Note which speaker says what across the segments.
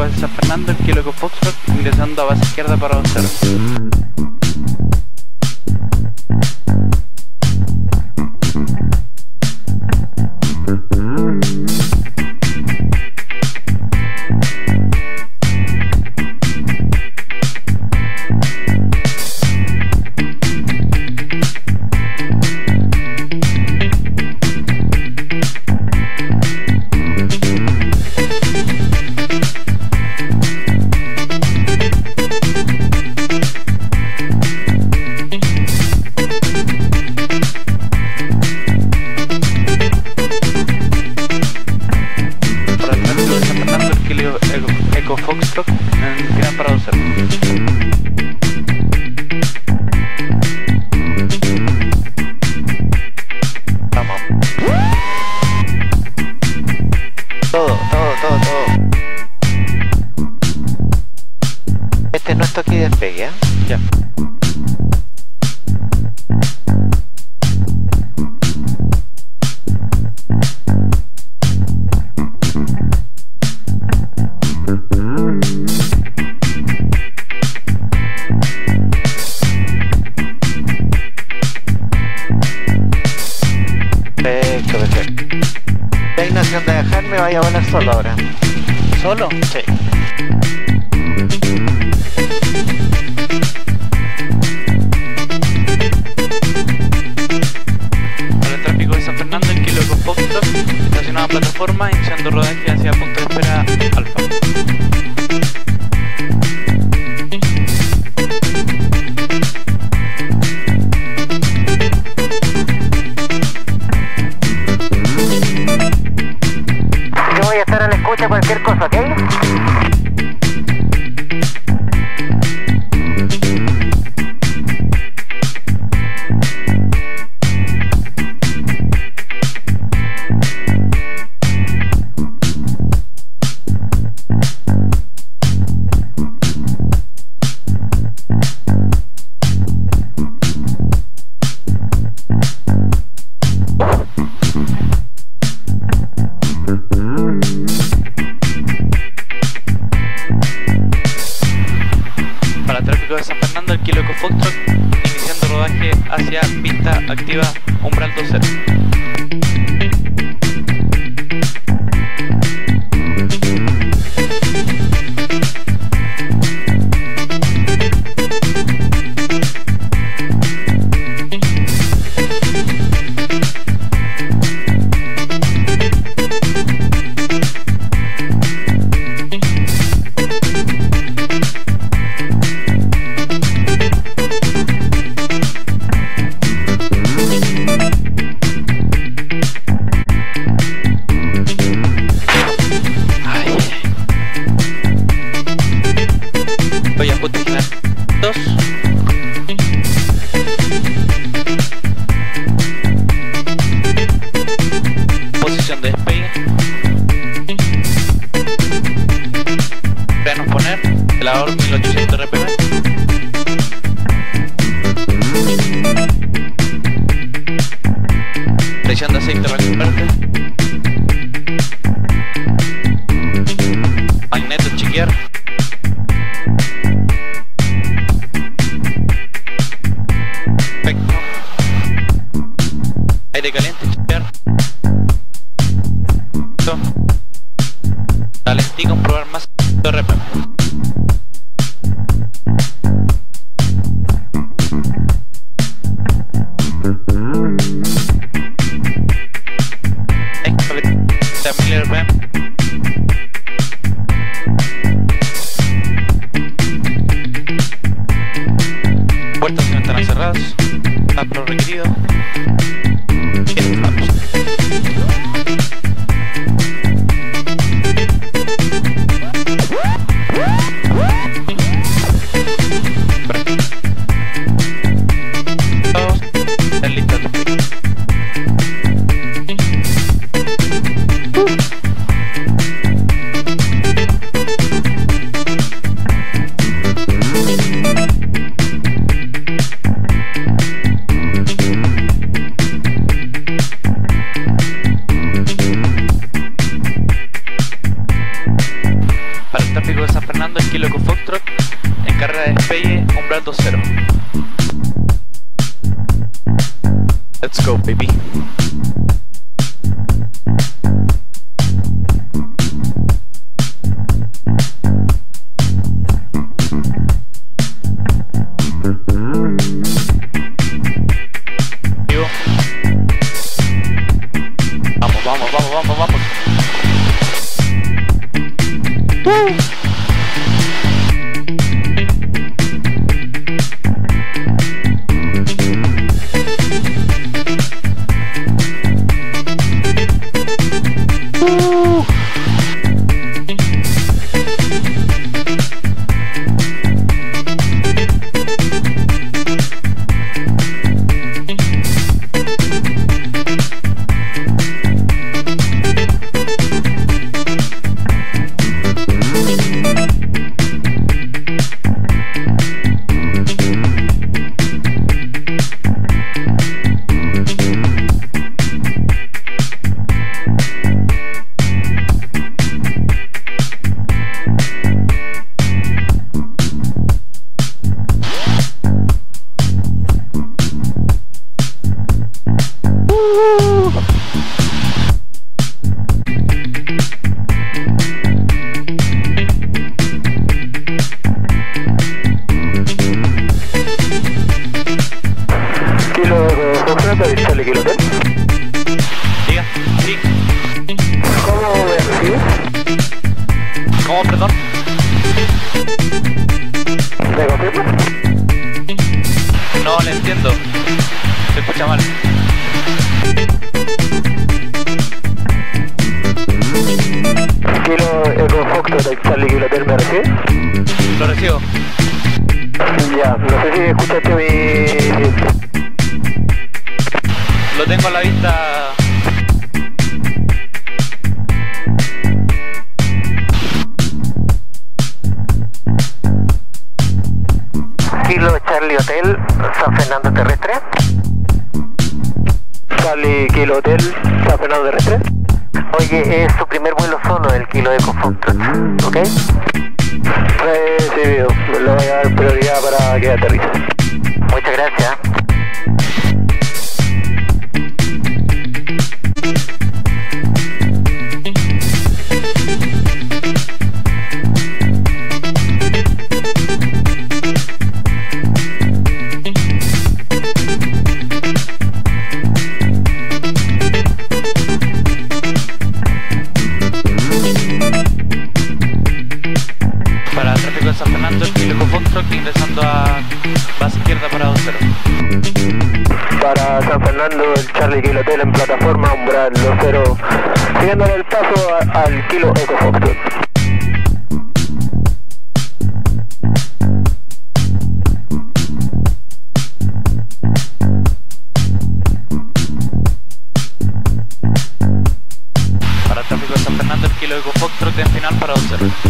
Speaker 1: tráfico de San Fernando, el kilo con Foxtrot, ingresando a base izquierda para 2-0.
Speaker 2: Ignacio de dejarme vaya a volar solo ahora.
Speaker 1: ¿Solo?
Speaker 2: Sí.
Speaker 1: Para el tráfico de San Fernando, el kilo Eco Foxtrot, estacionado en plataforma, iniciando rodaje hacia punto de espera Alfa. Activa 2. Posición de despegue. Frenos poner. Velador 1800 RPM. Presión de aceite
Speaker 2: Kilo ¿Cómo,
Speaker 1: perdón? No le entiendo. Se escucha mal.
Speaker 2: Kilo Eco Foxtrot, Charlie Kilo Hotel, ¿me recibes?
Speaker 1: Lo recibo.
Speaker 2: Ya, no sé si escuchaste mi...
Speaker 1: Lo tengo a la vista.
Speaker 2: Kilo Charlie Hotel, San Fernando Terrestre. Charlie Kilo Hotel, San Fernando Terrestre. Oye, es su primer vuelo solo el Kilo Eco Foxtrot, ¿ok? Recibido, le voy a dar prioridad para que aterrice. Muchas gracias.
Speaker 1: Ingresando a base izquierda para 20.
Speaker 2: Para San Fernando, el Charlie Kilo Hotel en plataforma umbral 20, siguiéndole el paso a- al Kilo Eco Foxtrot.
Speaker 1: Para el tráfico de San Fernando, el Kilo Eco Foxtrot en final para 20.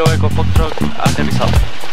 Speaker 1: Kilo Eco Foxtrot aterrizado.